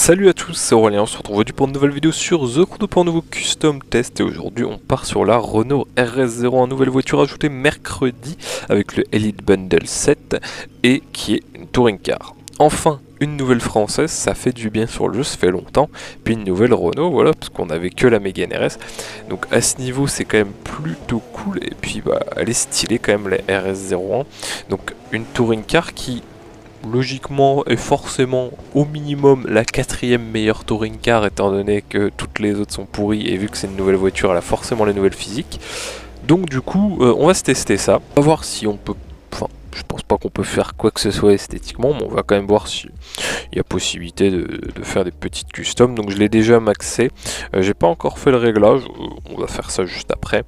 Salut à tous, c'est Aurélien, on se retrouve pour une nouvelle vidéo sur The Chrono pour un nouveau custom test et aujourd'hui on part sur la Renault RS01, nouvelle voiture ajoutée mercredi avec le Elite Bundle 7 et qui est une touring car. Enfin une nouvelle française, ça fait du bien sur le jeu, ça fait longtemps, puis une nouvelle Renault, voilà, parce qu'on avait que la Mégane RS, donc à ce niveau c'est quand même plutôt cool, et puis bah elle est stylée quand même la RS01, donc une touring car qui logiquement est forcément au minimum la quatrième meilleure touring car étant donné que toutes les autres sont pourries et vu que c'est une nouvelle voiture elle a forcément les nouvelles physiques. Donc du coup euh, on va se tester ça. On va voir si on peut je pense pas qu'on peut faire quoi que ce soit esthétiquement mais on va quand même voir si il y a possibilité de, faire des petites customs. Donc je l'ai déjà maxé. Euh, j'ai pas encore fait le réglage. Euh, on va faire ça juste après.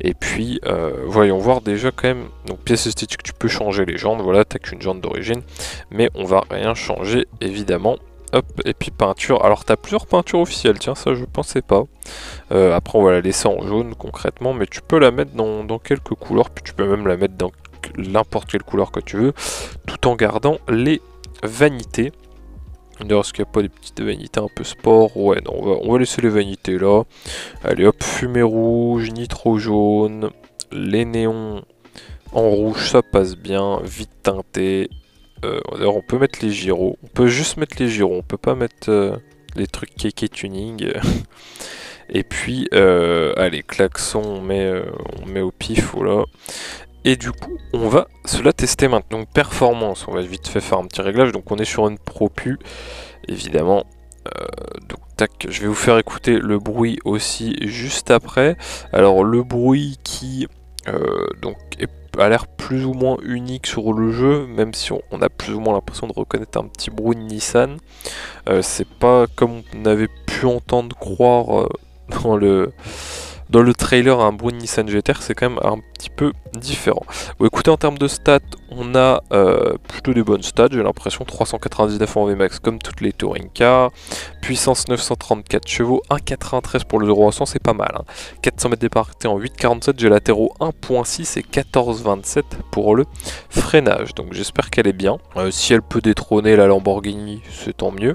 Et puis euh, voyons voir déjà quand même. Donc pièce esthétique, tu peux changer les jantes. Voilà, t'as qu'une jante d'origine. Mais on va rien changer évidemment. Hop, et puis peinture. Alors t'as plusieurs peintures officielles, tiens, ça je pensais pas. après on va la laisser en jaune concrètement, mais tu peux la mettre dans, dans quelques couleurs, puis tu peux même la mettre dans n'importe quelle couleur que tu veux, tout en gardant les vanités. D'ailleurs, est-ce qu'il n'y a pas des petites vanités un peu sport? Ouais, non, on va, laisser les vanités là. Allez hop, fumée rouge, nitro jaune, les néons en rouge, ça passe bien, vite teinté. Euh, d'ailleurs, on peut mettre les gyros. On peut juste mettre les gyros, on peut pas mettre euh, les trucs kéké tuning. Et puis, euh, allez, klaxon, on met, on met au pif, voilà. Et du coup, on va cela tester maintenant. Donc, performance, on va vite fait faire un petit réglage. Donc, on est sur une ProPu, évidemment. Euh, donc, tac, je vais vous faire écouter le bruit aussi juste après. Alors, le bruit qui euh, donc a l'air plus ou moins unique sur le jeu, même si on, a plus ou moins l'impression de reconnaître un petit bruit de Nissan. Euh, c'est pas comme on avait pu entendre croire dans le dans le trailer un bruit Nissan GTR, c'est quand même un petit peu différent. Bon, écoutez, en termes de stats, on a euh, plutôt des bonnes stats, j'ai l'impression 399 en VMAX comme toutes les touring cars, puissance 934 chevaux, 1,93 pour le 0 à 100, c'est pas mal. 400 hein. mètres d'éparté en 8,47, j'ai latéraux 1,6 et 14,27 pour le freinage, donc j'espère qu'elle est bien. Euh, si elle peut détrôner la Lamborghini, c'est tant mieux.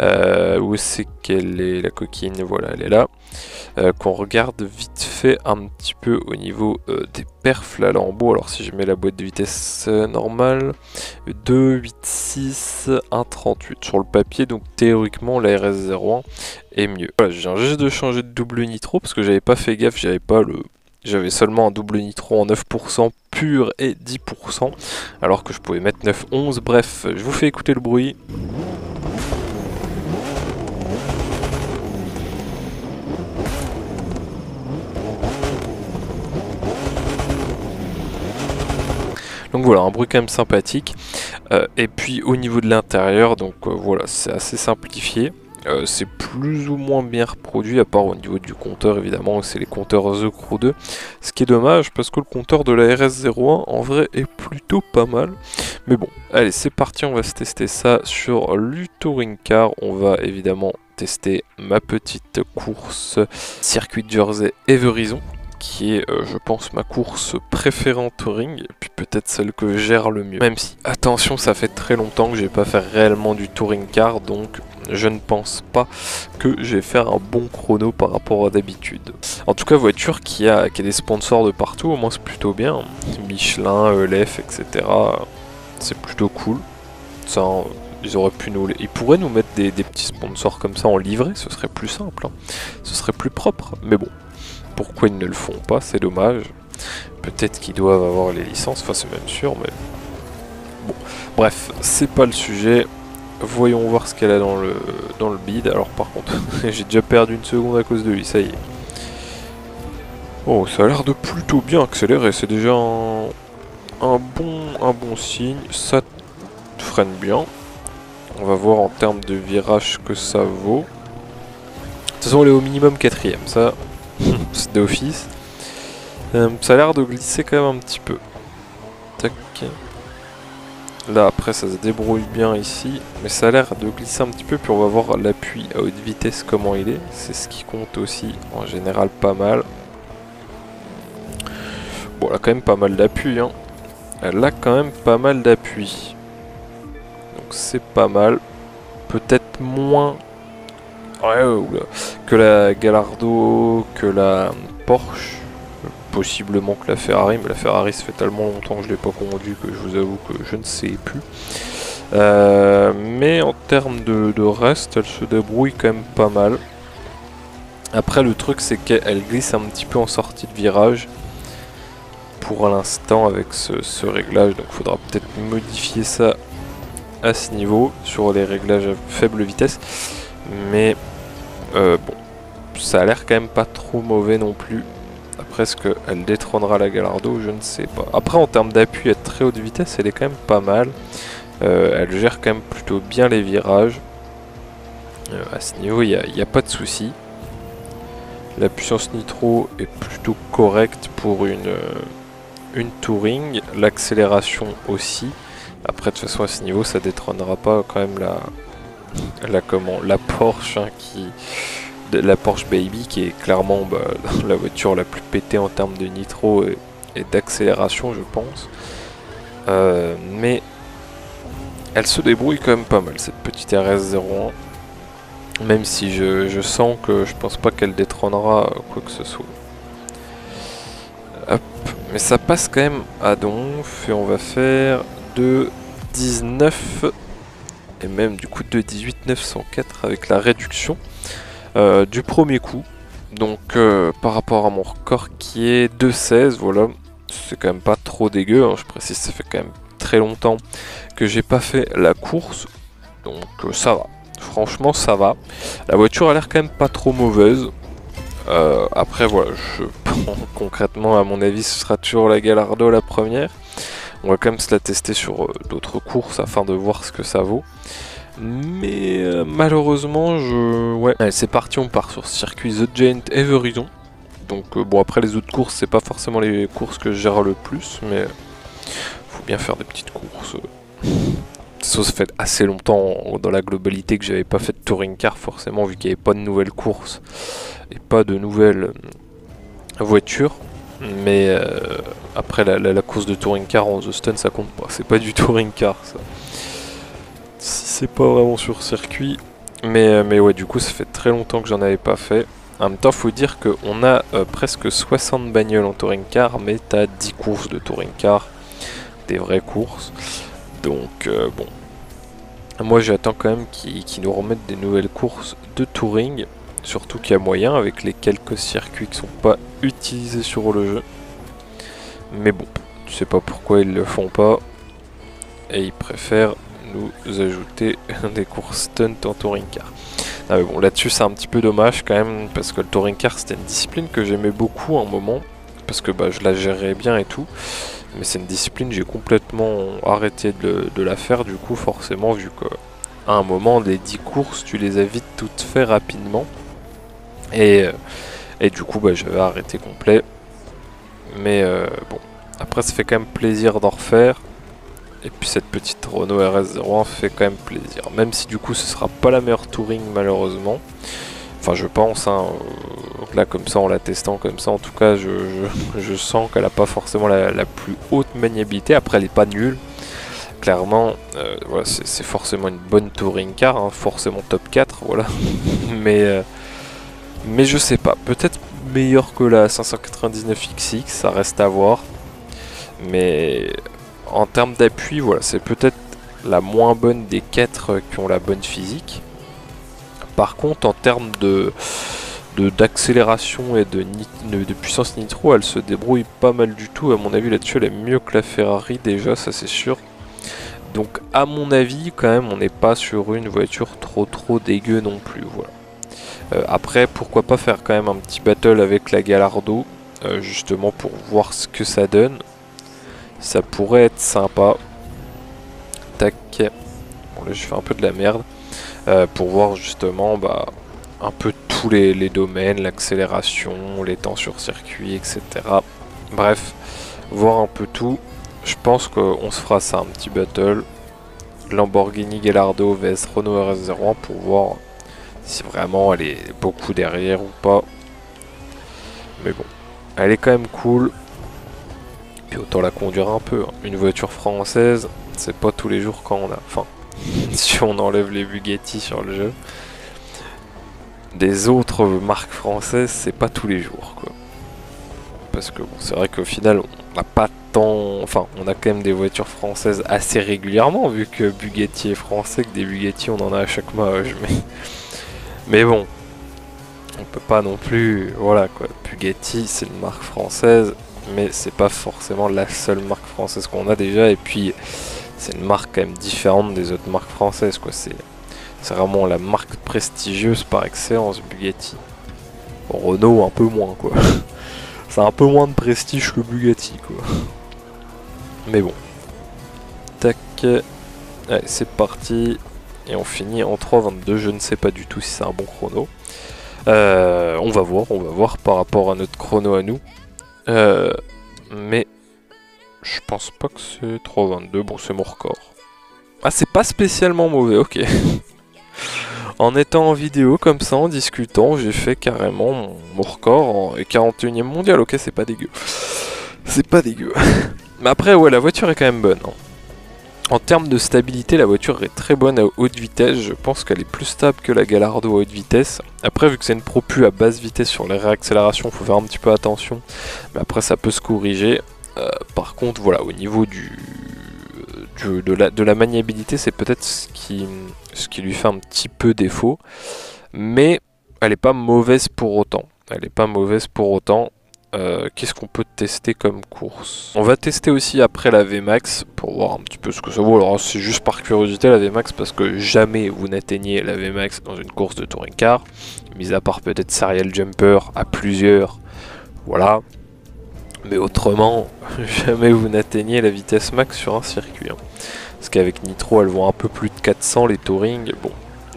Euh, où c'est qu'elle est la coquine? Voilà, elle est là. Qu'on regarde vite fait un petit peu au niveau des perfs la Lambo. Alors si je mets la boîte de vitesse normale, 2, 8, 6, 1, 38 sur le papier. Donc théoriquement la RS01 est mieux. Voilà, je viens juste de changer de double nitro parce que j'avais pas fait gaffe, j'avais pas le... J'avais seulement un double nitro en 9% pur et 10%, alors que je pouvais mettre 9, 11. Bref, je vous fais écouter le bruit. Donc voilà, un bruit quand même sympathique. Euh, et puis au niveau de l'intérieur, donc euh, voilà, c'est assez simplifié. Euh, c'est plus ou moins bien reproduit, à part au niveau du compteur évidemment, c'est les compteurs The Crew 2. Ce qui est dommage parce que le compteur de la RS01 en vrai est plutôt pas mal. Mais bon, allez c'est parti, on va se tester ça sur l'Utouring Car. On va évidemment tester ma petite course circuit Jersey Everison qui est, euh, je pense, ma course préférée en touring, et puis peut-être celle que je le mieux. Même si, attention, ça fait très longtemps que j'ai pas fait réellement du touring car, donc je ne pense pas que je vais faire un bon chrono par rapport à d'habitude. En tout cas, voiture qui a, qui a des sponsors de partout, au moins c'est plutôt bien. Michelin, ELF, etc. C'est plutôt cool. Ça, ils auraient pu nous... Ils pourraient nous mettre des, petits sponsors comme ça en livret, ce serait plus simple. Hein. Ce serait plus propre, mais bon pourquoi ils ne le font pas, c'est dommage. Peut-être qu'ils doivent avoir les licences, enfin c'est même sûr, mais... Bon, bref, c'est pas le sujet. Voyons voir ce qu'elle a dans le, dans le bid. Alors par contre, j'ai déjà perdu une seconde à cause de lui, ça y est. Oh, ça a l'air de plutôt bien accélérer, c'est déjà un, un, bon, un bon signe. Ça freine bien. On va voir en termes de virage que ça vaut. De toute façon, elle est au minimum quatrième, ça, c'est d'office. Euh, ça a l'air de glisser quand même un petit peu. Tac. Là après ça se débrouille bien ici, mais ça a l'air de glisser un petit peu, puis on va voir l'appui à haute vitesse comment il est. C'est ce qui compte aussi, en général pas mal. Bon, elle a quand même pas mal d'appui. Hein. Elle a quand même pas mal d'appui. Donc c'est pas mal. peut-être moins que la Gallardo, que la Porsche, possiblement que la Ferrari, mais la Ferrari ça fait tellement longtemps que je l'ai pas conduit que je vous avoue que je ne sais plus. Euh, mais en termes de, reste, elle se débrouille quand même pas mal. Après le truc c'est qu'elle glisse un petit peu en sortie de virage pour l'instant avec ce, réglage donc faudra peut-être modifier ça à ce niveau sur les réglages à faible vitesse mais euh, bon ça a l'air quand même pas trop mauvais non plus. Après est-ce qu'elle détrônera la Gallardo je ne sais pas. Après en termes d'appui à très haute vitesse elle est quand même pas mal. Euh, elle gère quand même plutôt bien les virages. Euh, à ce niveau il n'y a, pas de souci. La puissance nitro est plutôt correcte pour une, une touring. L'accélération aussi. Après de toute façon à ce niveau ça détrônera pas quand même la, la comment la Porsche hein, la Porsche Baby qui est clairement bah, la voiture la plus pétée en termes de nitro et, d'accélération je pense. Euh, mais elle se débrouille quand même pas mal cette petite RS01 même si je, sens que je pense pas qu'elle détrônera quoi que ce soit. Mais ça passe quand même à donf et on va faire de 19 même du coup de 18 904 avec la réduction euh, du premier coup. Donc euh, par rapport à mon record qui est 2,16, voilà, c'est quand même pas trop dégueu, hein. je précise ça fait quand même très longtemps que j'ai pas fait la course, donc euh, ça va, franchement ça va. La voiture a l'air quand même pas trop mauvaise, après voilà, je, concrètement à mon avis ce sera toujours la Gallardo la première, on va quand même se la tester sur d'autres courses afin de voir ce que ça vaut. Mais euh, malheureusement, je... ouais, c'est parti, on part sur circuit The Giant Everison. Donc euh, bon, après les autres courses, c'est pas forcément les courses que je gère le plus, mais faut bien faire des petites courses. Ça, fait assez longtemps dans la globalité que j'avais pas fait de touring car forcément vu qu'il n'y avait pas de nouvelles courses et pas de nouvelles euh, voitures. Mais après la, course de touring car en The Stun ça compte pas, c'est pas du touring car ça si c'est pas vraiment sur circuit. Mais, euh, mais ouais, du coup, ça fait très longtemps que j'en avais pas fait. En même temps, faut dire qu'on a euh, presque 60 bagnoles en touring car, mais t'as 10 courses de touring car, des vraies courses. Donc, euh, bon. Moi, j'attends quand même qu'ils nous remettent des nouvelles courses de touring. Surtout qu'il y a moyen avec les quelques circuits qui sont pas utilisés sur le jeu. Mais bon, tu sais pas pourquoi ils le font pas. Et ils préfèrent nous ajouter des courses stunt en touring car. Ah bon, là-dessus c'est un petit peu dommage quand même, parce que le touring car c'était une discipline que j'aimais beaucoup un moment, parce que bah, je la gérais bien et tout, mais c'est une discipline j'ai complètement arrêté de, la faire du coup forcément vu que à un moment les 10 courses tu les as toutes fait rapidement et, euh, et du coup bah, j'avais arrêté complet mais euh, bon après ça fait quand même plaisir d'en refaire et puis cette petite Renault RS01 fait quand même plaisir. Même si du coup ce sera pas la meilleure touring malheureusement. Enfin je pense, hein, euh, là comme ça en la testant comme ça en tout cas je, sens qu'elle a pas forcément la, plus haute maniabilité. Après elle est pas nulle. Clairement euh, c'est forcément une bonne touring car, hein, forcément top 4 voilà. mais, euh, mais je sais pas, peut-être meilleur que la 599XX, ça reste à voir. Mais en termes d'appui, voilà, c'est peut-être la moins bonne des quatre qui ont la bonne physique. Par contre, en termes de d'accélération et de, puissance nitro, elle se débrouille pas mal du tout. À mon avis, là-dessus, elle est mieux que la Ferrari déjà, ça c'est sûr. Donc, à mon avis, quand même, on n'est pas sur une voiture trop trop dégueu non plus. Voilà. Euh, après, pourquoi pas faire quand même un petit battle avec la Gallardo, euh, justement pour voir ce que ça donne. Ça pourrait être sympa. Tac. Bon là je fais un peu de la merde. Euh, pour voir justement bah, un peu tous les, domaines, l'accélération, les temps sur circuit, etc. Bref, voir un peu tout. Je pense qu'on se fera ça, un petit battle. Lamborghini Gallardo vs Renault RS01 pour voir si vraiment elle est beaucoup derrière ou pas. Mais bon, elle est quand même cool autant la conduire un peu. Hein. Une voiture française, c'est pas tous les jours quand on a. Enfin, si on enlève les Bugatti sur le jeu. Des autres marques françaises, c'est pas tous les jours quoi. Parce que bon, c'est vrai qu'au final, on n'a pas tant. Enfin, on a quand même des voitures françaises assez régulièrement, vu que Bugatti est français, que des Bugatti on en a à chaque mois. Mais, mais bon, on peut pas non plus. Voilà quoi. Bugatti, c'est une marque française, mais c'est pas forcément la seule marque française qu'on a déjà. Et puis, c'est une marque quand même différente des autres marques françaises quoi. C'est vraiment la marque prestigieuse par excellence, Bugatti. Renault, un peu moins, quoi. C'est un peu moins de prestige que Bugatti, quoi. Mais bon. Tac. Allez, c'est parti. Et on finit en 3.22. Je ne sais pas du tout si c'est un bon chrono. Euh, on va voir, on va voir par rapport à notre chrono à nous. Euh, mais je pense pas que c'est 3.22. Bon, c'est mon record. Ah, c'est pas spécialement mauvais, ok. en étant en vidéo comme ça, en discutant, j'ai fait carrément mon, record en 41ème mondial. Ok, c'est pas dégueu. C'est pas dégueu. Mais après, ouais, la voiture est quand même bonne. Hein. En termes de stabilité, la voiture est très bonne à haute vitesse. Je pense qu'elle est plus stable que la Gallardo à haute vitesse. Après, vu que c'est une propu à basse vitesse sur les réaccélérations, il faut faire un petit peu attention. Mais après, ça peut se corriger. Euh, par contre, voilà, au niveau du, de, la, maniabilité, c'est peut-être ce qui, ce qui lui fait un petit peu défaut. Mais elle n'est pas mauvaise pour autant. Elle n'est pas mauvaise pour autant. Euh, qu'est-ce qu'on peut tester comme course? On va tester aussi après la VMAX pour voir un petit peu ce que ça vaut. Alors c'est juste par curiosité la VMAX parce que jamais vous n'atteignez la VMAX dans une course de touring car. Mis à part peut-être Serial Jumper à plusieurs. Voilà. Mais autrement, jamais vous n'atteignez la vitesse max sur un circuit. Hein. Parce qu'avec Nitro, elles vont un peu plus de 400 les touring. Bon,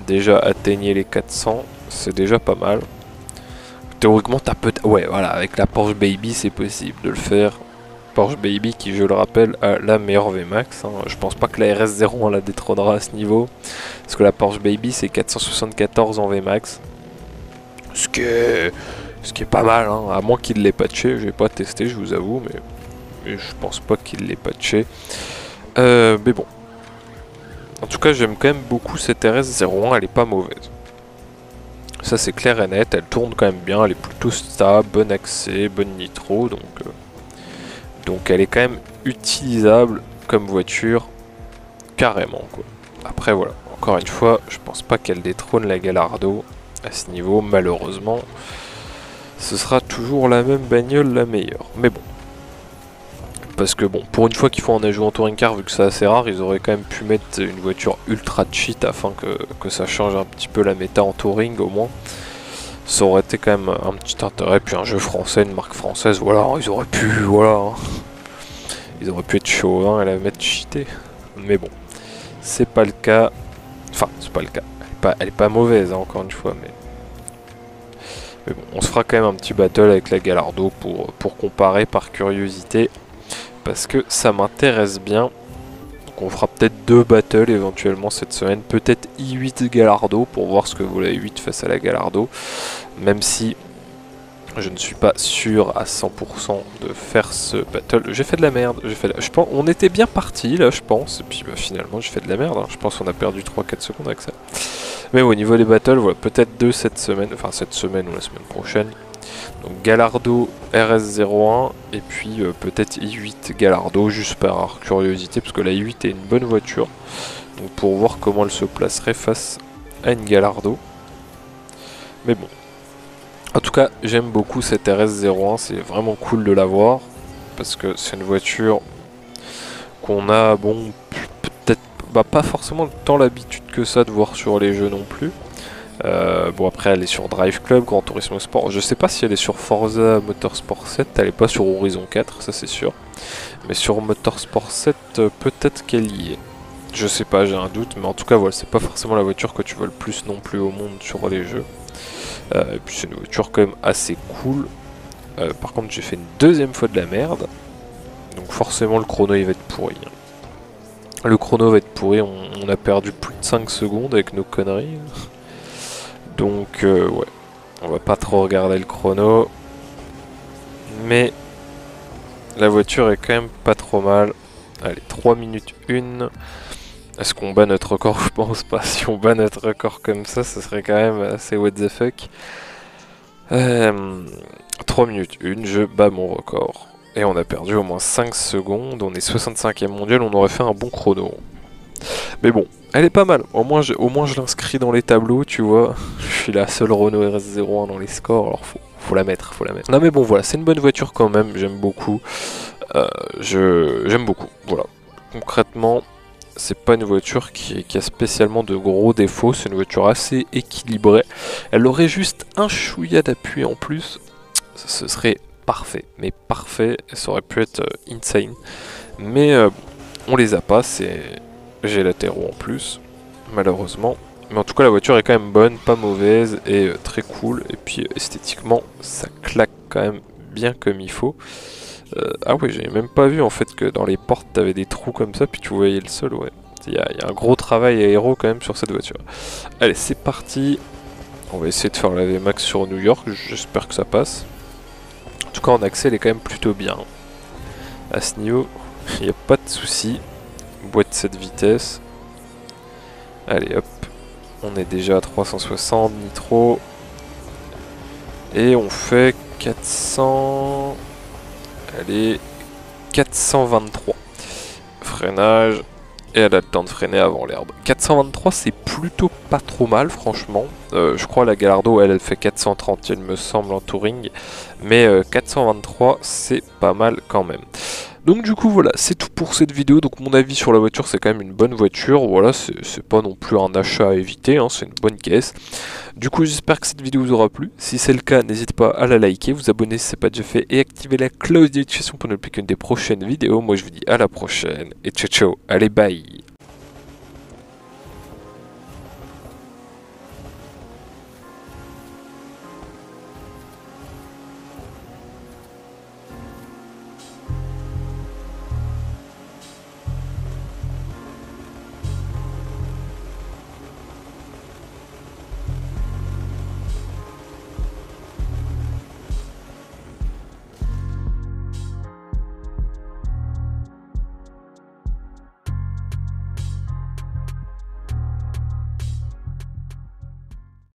déjà atteignez les 400, c'est déjà pas mal. Théoriquement, t'as peut Ouais, voilà, avec la Porsche Baby, c'est possible de le faire. Porsche Baby qui, je le rappelle, a la meilleure VMAX. Hein. Je pense pas que la RS01 la détrônera à ce niveau. Parce que la Porsche Baby, c'est 474 en VMAX. Ce qui est ce qui pas mal, hein. à moins qu'il l'ait patché. Je vais pas testé, je vous avoue, mais, je pense pas qu'il l'ait patché. Euh, mais bon. En tout cas, j'aime quand même beaucoup cette RS01, elle est pas mauvaise. Ça, c'est clair et net, elle tourne quand même bien, elle est plutôt stable, bon accès, bonne nitro, donc... Euh, donc elle est quand même utilisable comme voiture, carrément, quoi. Après, voilà, encore une fois, je pense pas qu'elle détrône la Gallardo à ce niveau, malheureusement ce sera toujours la même bagnole la meilleure. Mais bon. Parce que bon, pour une fois qu'il faut en joué en touring car, vu que c'est assez rare, ils auraient quand même pu mettre une voiture ultra cheat afin que, ça change un petit peu la méta en touring au moins. Ça aurait été quand même un petit intérêt, puis un jeu français, une marque française, voilà, ils auraient pu, voilà. Ils auraient pu être chauvins et la mettre cheatée. Mais bon, c'est pas le cas. Enfin, c'est pas le cas. Elle est pas, elle est pas mauvaise, hein, encore une fois, mais mais bon, on se fera quand même un petit battle avec la Galardo pour, pour comparer par curiosité. Parce que ça m'intéresse bien. Donc on fera peut-être deux battles éventuellement cette semaine. Peut-être i8 Galardo pour voir ce que vaut la i8 face à la Galardo. Même si je ne suis pas sûr à 100% de faire ce battle. J'ai fait de la merde. Fait Je pense... On était bien parti là, je pense. Et puis bah, finalement, j'ai fait de la merde. Hein. Je pense qu'on a perdu 3-4 secondes avec ça. Mais au niveau des battles, voilà, peut-être deux cette semaine, enfin cette semaine ou la semaine prochaine. Donc Galardo RS01 et puis euh, peut-être i8 Galardo juste par curiosité parce que la i8 est une bonne voiture. Donc pour voir comment elle se placerait face à une Galardo. Mais bon. En tout cas, j'aime beaucoup cette RS01, c'est vraiment cool de l'avoir parce que c'est une voiture qu'on a, bon, bah, pas forcément tant l'habitude que ça de voir sur les jeux non plus. Euh, bon après elle est sur Drive Club, Grand Turismo Sport. Je sais pas si elle est sur Forza Motorsport 7, elle est pas sur Horizon 4, ça c'est sûr. Mais sur Motorsport 7, euh, peut-être qu'elle y est. Je sais pas, j'ai un doute, mais en tout cas voilà, c'est pas forcément la voiture que tu veux le plus non plus au monde sur les jeux. Euh, et puis c'est une voiture quand même assez cool. par contre j'ai fait une deuxième fois de la merde. Donc forcément le chrono il va être pourri. Hein. Le chrono va être pourri, on, a perdu plus de 5 secondes avec nos conneries. Donc euh, ouais, on va pas trop regarder le chrono. Mais la voiture est quand même pas trop mal. Allez, 3 minutes 1. Est-ce qu'on bat notre record? Je pense pas. Si on bat notre record comme ça, ce serait quand même assez what the fuck. 3 minutes 1, je bats mon record. Et on a perdu au moins 5 secondes. On est 65e mondial, on aurait fait un bon chrono. Mais bon, elle est pas mal. Au moins, je, au moins je l'inscris dans les tableaux, tu vois. Je suis la seule Renault RS01 dans les scores, alors faut, faut la mettre, faut la mettre. Non mais bon, voilà, c'est une bonne voiture quand même, j'aime beaucoup. Euh, j'aime beaucoup, voilà. Concrètement, c'est pas une voiture qui, a spécialement de gros défauts, c'est une voiture assez équilibrée. Elle aurait juste un chouïa d'appui en plus, ce serait parfait, mais parfait, ça aurait pu être euh, insane. Mais euh, on les a pas, c'est j'ai latéraux en plus, malheureusement. Mais en tout cas, la voiture est quand même bonne, pas mauvaise et euh, très cool. Et puis euh, esthétiquement, ça claque quand même bien comme il faut. Euh, ah ouais, j'ai même pas vu en fait que dans les portes, t'avais des trous comme ça, puis tu voyais le sol, ouais. Il y, a un gros travail aéro quand même sur cette voiture. Allez, c'est parti. On va essayer de faire la VMAX sur New York, j'espère que ça passe. En tout cas, en accès, elle est quand même plutôt bien. À ce niveau, il n'y a pas de souci boîte 7 vitesses. Allez hop, on est déjà à 360 nitro. Et on fait 400... Allez, 423. Freinage. Et elle a le temps de freiner avant l'herbe. 423 c'est plutôt pas trop mal franchement. Euh, je crois la Gallardo elle, fait 430 il me semble en touring. Mais 423 euh, c'est pas mal quand même. Donc du coup voilà, c'est tout pour cette vidéo. Donc mon avis sur la voiture, c'est quand même une bonne voiture. Voilà, c'est pas non plus un achat à éviter, hein, c'est une bonne caisse. Du coup j'espère que cette vidéo vous aura plu. Si c'est le cas, n'hésitez pas à la liker, vous abonner si ce n'est pas déjà fait et activer la cloche de notification pour ne plus qu'une des prochaines vidéos. Moi je vous dis à la prochaine et ciao ciao, allez bye